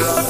love.